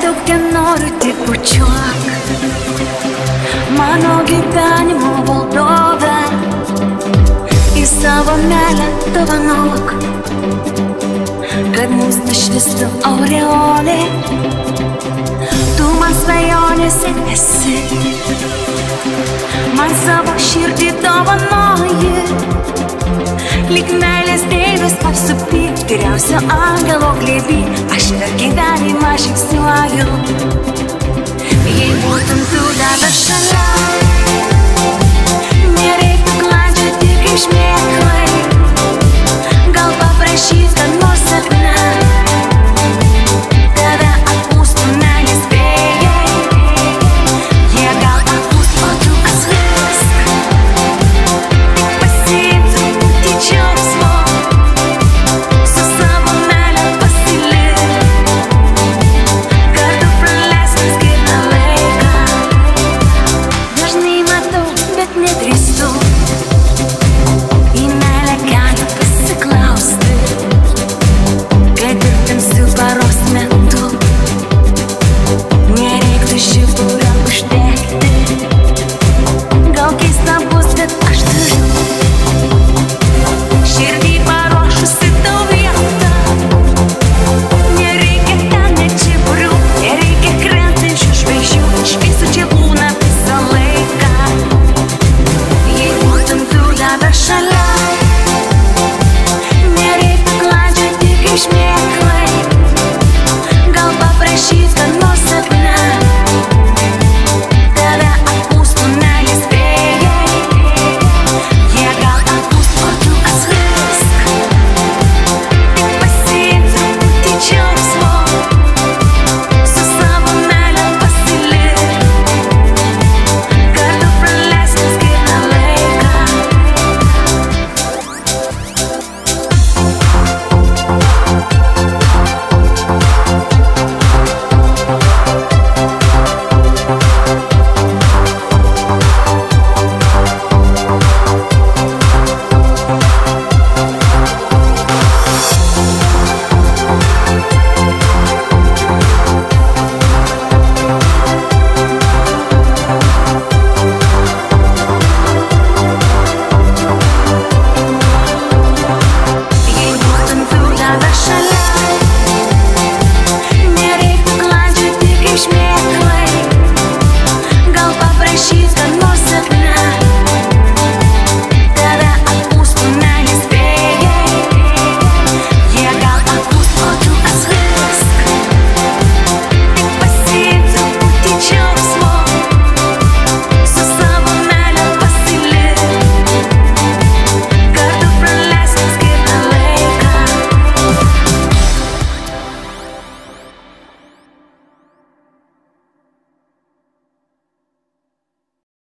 te noriu tik pučiuok. Mano gyvenimo valdove, į savo melę dovanok, kad mus nušvistų aureolė. Tu man svajonėse esi, man savo širdį dovanoji. Lik meilės apsupi, geriausio angelo glėbi, aš per gyvenimą žingsniuoju. touch me